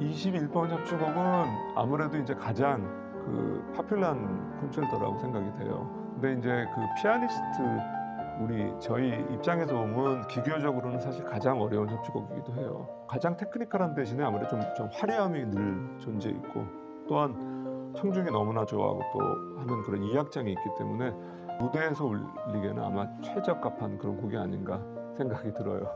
21번 협주곡은 아무래도 이제 가장 그 파퓰란 콘체르토라고 생각이 돼요. 근데 이제 그 피아니스트 우리 저희 입장에서 보면 기교적으로는 사실 가장 어려운 협주곡이기도 해요. 가장 테크니컬한 대신에 아무래도 좀, 좀 화려함이 늘 존재있고 또한 청중이 너무나 좋아하고 또 하는 그런 이악장이 있기 때문에 무대에서 울리기에는 아마 최적합한 그런 곡이 아닌가 생각이 들어요.